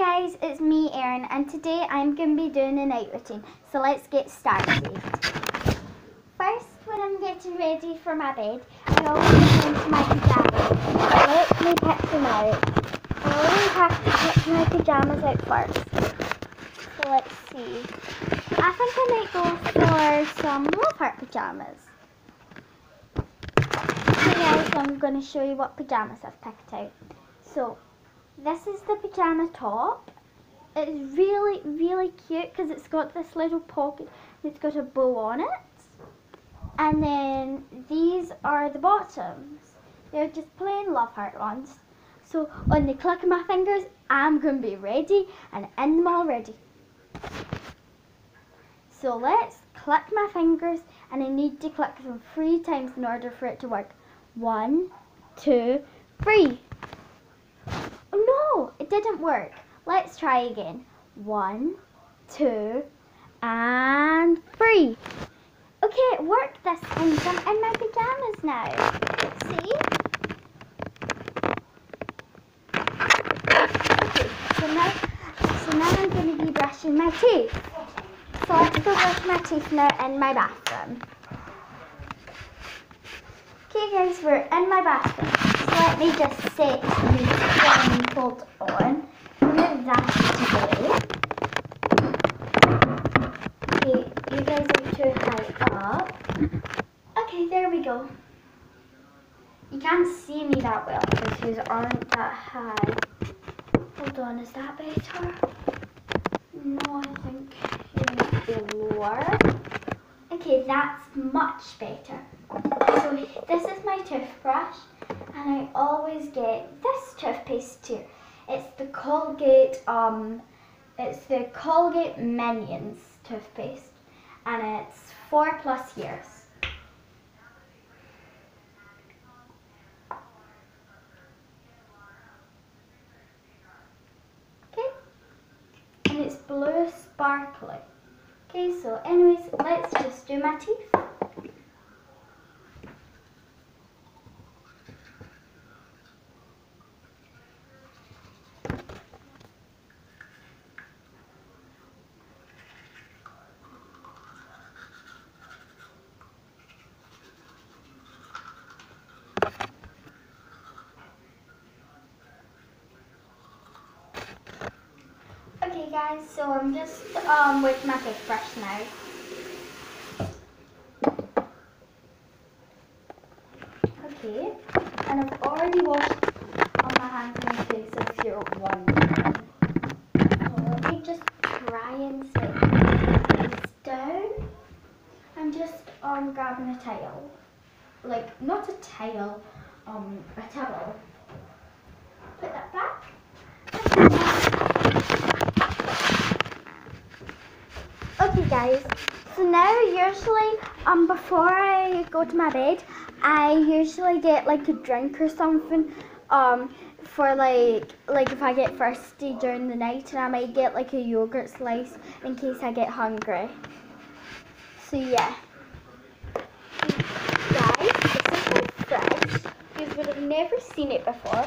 guys, it's me Erin and today I'm going to be doing a night routine. So let's get started. First, when I'm getting ready for my bed, I always go into my pyjamas. Let me pick them out. I always have to pick my pyjamas out first. So let's see. I think I might go for some heart pyjamas. So guys, I'm going to show you what pyjamas I've picked out. So, this is the pyjama top. It's really, really cute because it's got this little pocket. It's got a bow on it. And then these are the bottoms. They're just plain love heart ones. So on the click of my fingers, I'm going to be ready and in them already. So let's click my fingers and I need to click them three times in order for it to work. One, two, three. Oh it didn't work. Let's try again. One, two, and three. Okay, it worked this time. I'm in my pajamas now. See? Okay, so now, so now I'm going to be brushing my teeth. So let's go brush my teeth now in my bathroom. Okay guys, we're in my bathroom. So let me just set the blindfold on. Put that today. Okay, you guys are too high up. Okay, there we go. You can't see me that well because you aren't that high. Hold on, is that better? No, I think you need to be lower. Okay, that's much better. So this is my toothbrush and I always get this toothpaste too. It's the Colgate um it's the Colgate Minions toothpaste and it's four plus years. Okay, and it's blue sparkly. Okay, so anyways, let's just do my teeth. Okay guys, so I'm just um with my toothbrush now. Okay, and I've already washed on my hands and face if you're wondering. Let me just try and set this down. I'm just um grabbing a towel. Like not a towel, um a towel. Put that back. Okay guys, so now usually um before I go to my bed, I usually get like a drink or something um for like like if I get thirsty during the night and I might get like a yogurt slice in case I get hungry. So yeah. Guys, this is have never seen it before.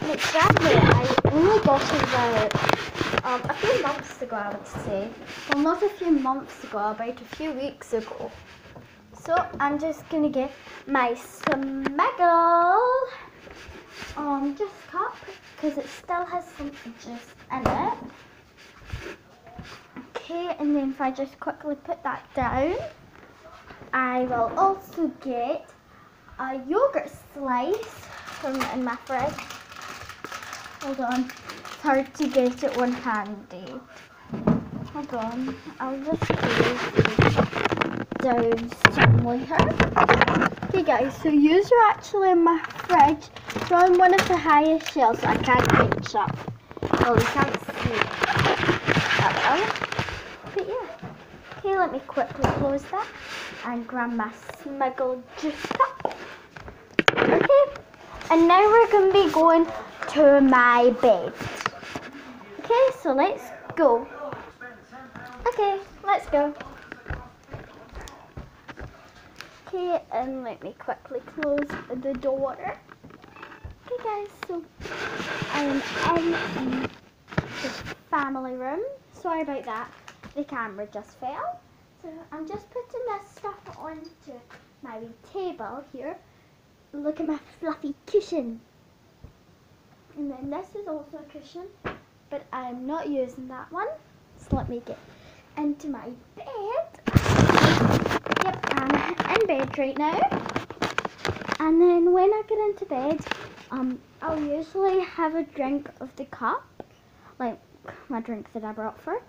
And it's. I only got it about um, a few months ago, I would say. Well, not a few months ago, about a few weeks ago. So I'm just gonna get my Smiggle um just cup because it still has some juice in it. Okay, and then if I just quickly put that down, I will also get a yogurt slice from in my fridge. Hold on it's hard to get it one handed. Hold on, I'll just place down somewhere. Okay guys, so yous are actually in my fridge. So on one of the highest shelves I can't reach up. Well, you can't see that well. Um, but yeah. Okay, let me quickly close that and grab my Smiggle juice cup. Okay, and now we're going to be going to my bed. Okay, so let's go. Okay, let's go. Okay, and let me quickly close the door. Okay guys, so I am in the family room. Sorry about that. The camera just fell. So I'm just putting this stuff onto my wee table here. Look at my fluffy cushion. And then this is also a cushion, but I'm not using that one. So let me get into my bed. Yep, I'm in bed right now. And then when I get into bed, um, I'll usually have a drink of the cup, like my drink that I brought for.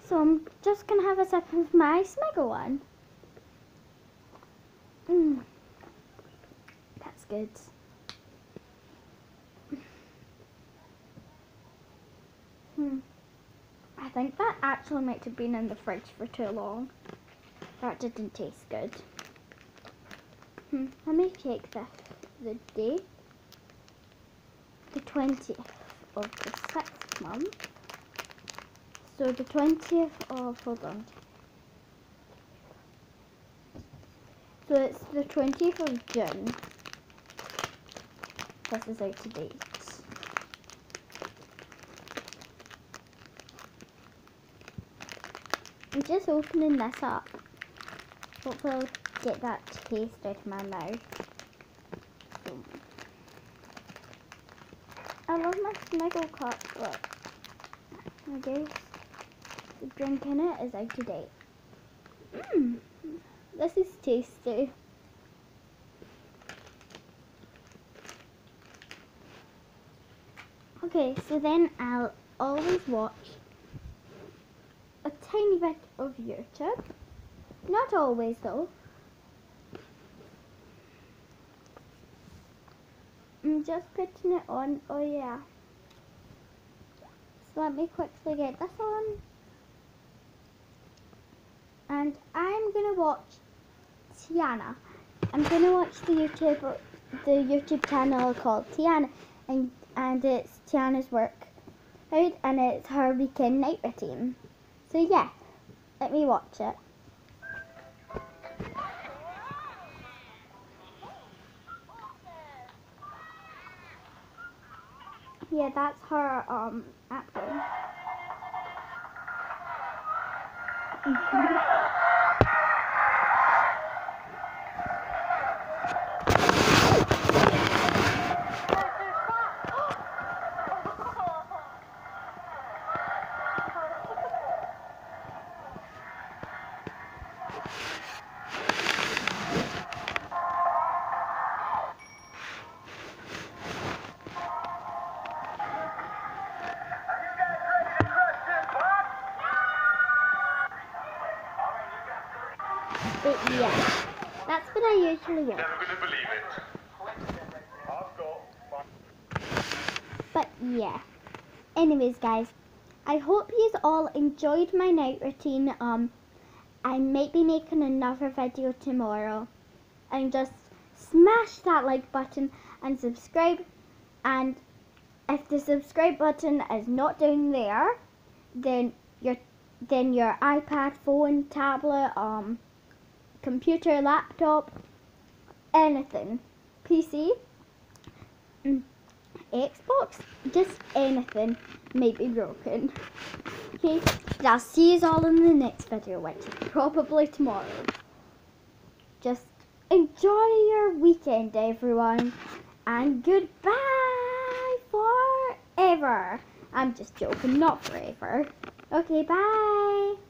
So I'm just gonna have a sip of my Smiggle one. Mmm, good. Hmm. I think that actually might have been in the fridge for too long. That didn't taste good. Hmm. Let me check this. The day, The 20th of the 6th month. So the 20th of, hold on. So it's the 20th of June. This is out to date. I'm just opening this up. Hopefully I'll get that taste out of my mouth. I love my Smiggle cup, but I guess the drink in it is out to date. Mmm, this is tasty. Okay, so then I'll always watch a tiny bit of YouTube. Not always though. I'm just putting it on. Oh yeah. So let me quickly get this on. And I'm gonna watch Tiana. I'm gonna watch the YouTube the YouTube channel called Tiana and and it's Tiana's work out and it's her weekend night routine. So yeah, let me watch it. Yeah, that's her um acting. yeah, that's what I usually watch. Never gonna believe it. I've got But yeah. Anyways, guys, I hope you all enjoyed my night routine. Um, I might be making another video tomorrow. And just smash that like button and subscribe. And if the subscribe button is not down there, then your then your iPad, phone, tablet, um, computer, laptop, anything, PC, mm, Xbox, just anything may be broken. Okay, I'll see you all in the next video, which is probably tomorrow. Just enjoy your weekend, everyone, and goodbye forever. I'm just joking, not forever. Okay, bye.